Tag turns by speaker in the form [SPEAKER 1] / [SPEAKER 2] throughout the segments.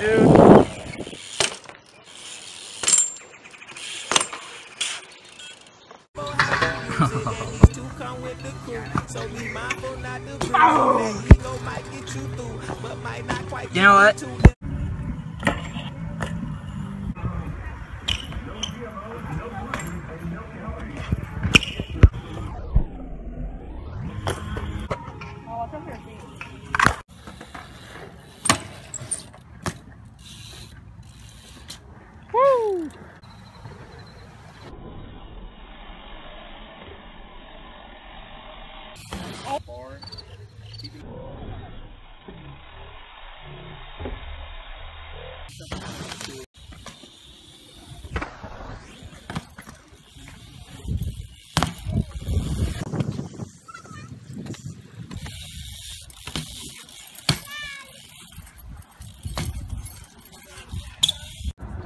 [SPEAKER 1] dude. you know what?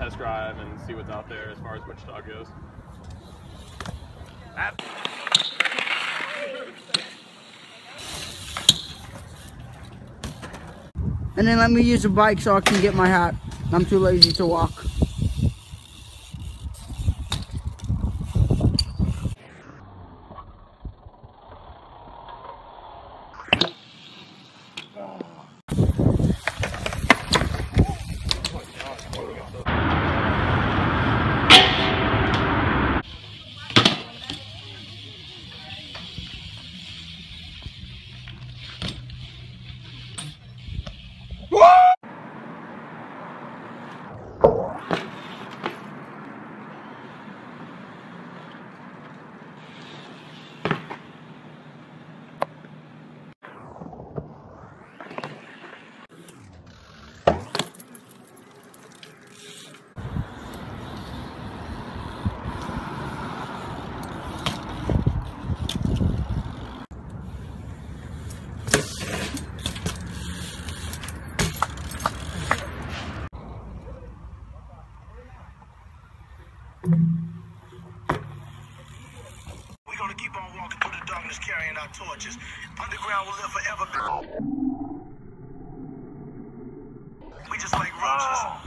[SPEAKER 2] Test drive and see what's out there as far as Wichita goes.
[SPEAKER 1] And then let me use a bike so I can get my hat. I'm too lazy to walk.
[SPEAKER 3] On walking through the darkness carrying our torches. Underground will live forever. We just like roaches.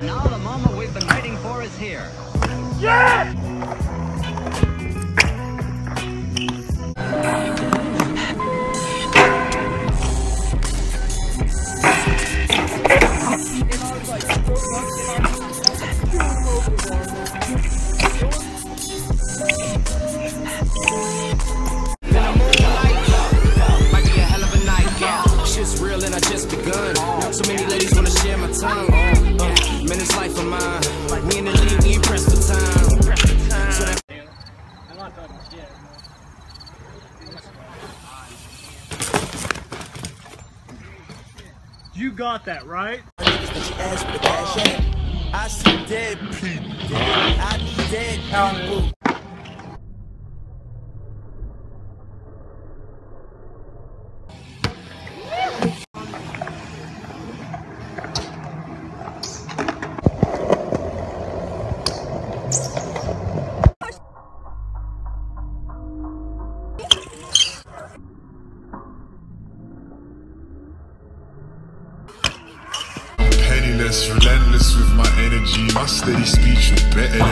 [SPEAKER 4] Now the moment we've been waiting for is here.
[SPEAKER 5] Might
[SPEAKER 6] You got that, right?
[SPEAKER 3] I see dead people. I need dead people.
[SPEAKER 7] Penniless, relentless with my energy. My steady speech was better than